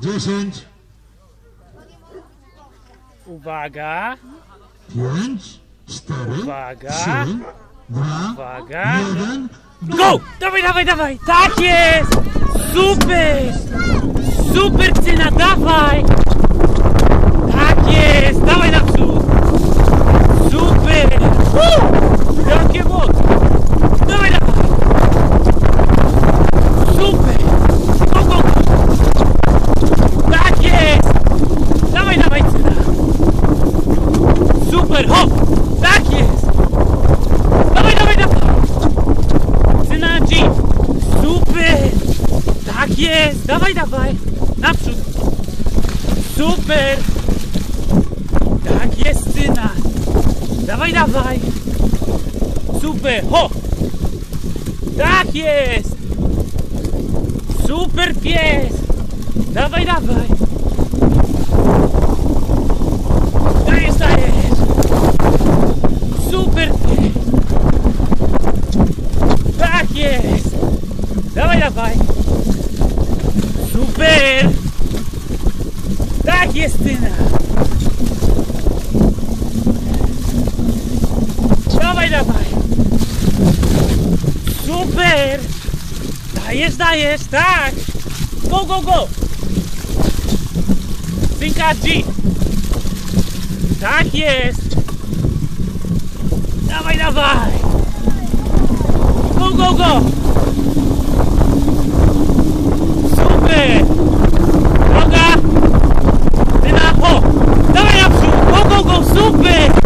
10, Uwaga, 5, 4, Uwaga. 3, 2, uwaga. 1. Go! Dawaj, dawaj, dawaj! Tak jest! Super! Super, Cyna, dawaj! Tak jest! Dawaj naprzód! Super! Woo! Jakie moc! Dawaj, dawaj! Super! Go, go, go! Tak jest! Dawaj, dawaj, Cyna! Super, hop! Tak jest! Dawaj, dawaj, dawaj! Syna G! Super! Tak jest! Dawaj, dawaj! Naprzód! Super! Tak jest, syna! Dawaj, dawaj! Super! Ho! Tak jest! Super pies! Dawaj, dawaj! Dajesz, dajesz! Super pies! Tak jest! Dawaj, dawaj! Super! Tak jest, syna! Dawaj, dawaj! Super! Dajesz, tak! Go, go, go! Synka G! Tak jest! Dawaj, dawaj! Go, go, go! Super! Droga! Ty na ho! Dawaj naprzód! Go, go, go! Super!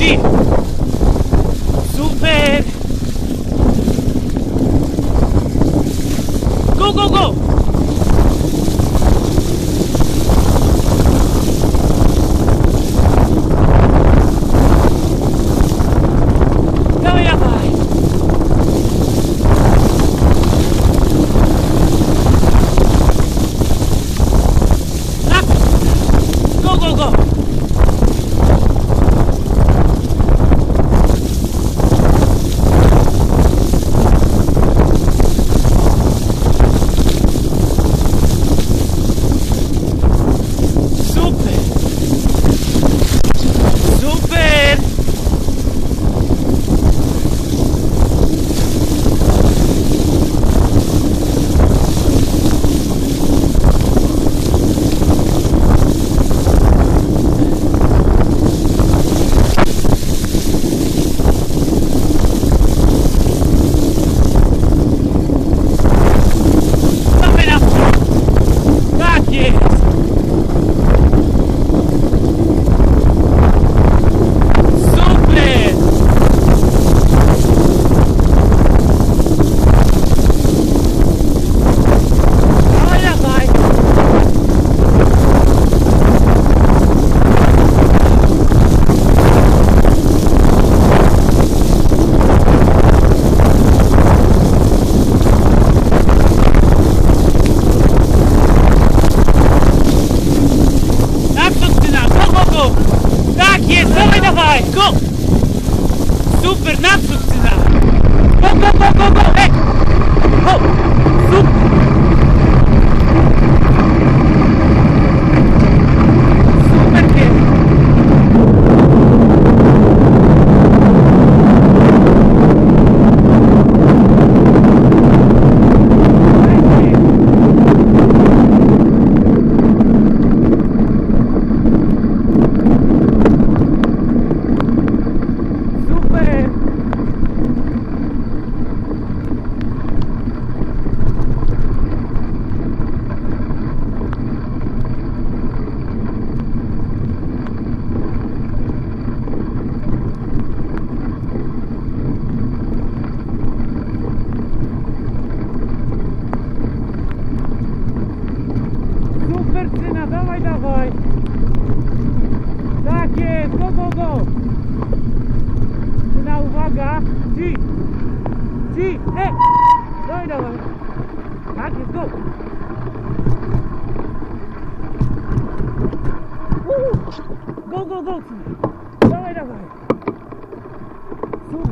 Synka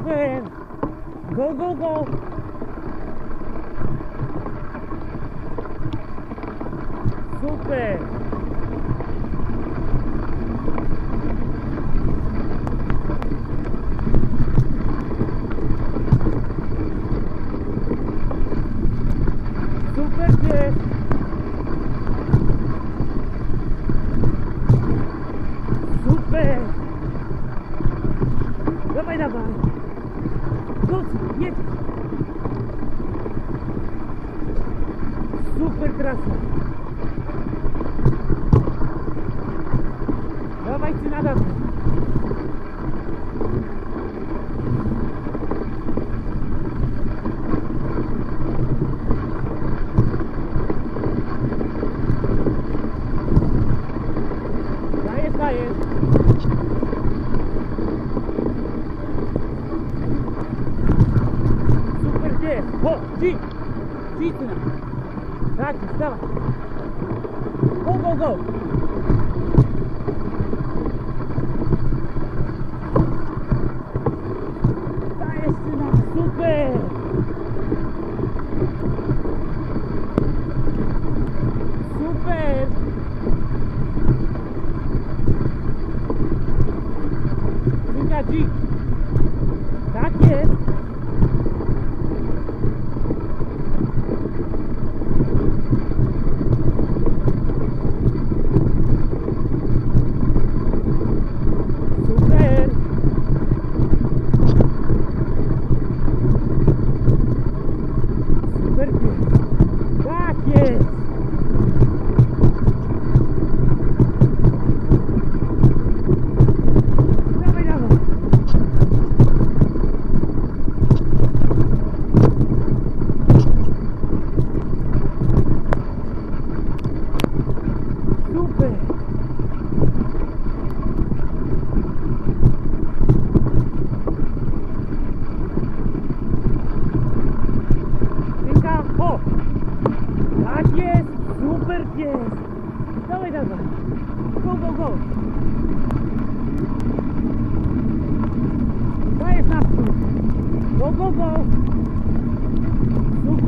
Go, go, go. Super! Socki, jedziesz. Super trasa. Dawajcie na dawno. Go, Jeep. Jeep now. Practice, stop. Go, go, go.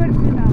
super final.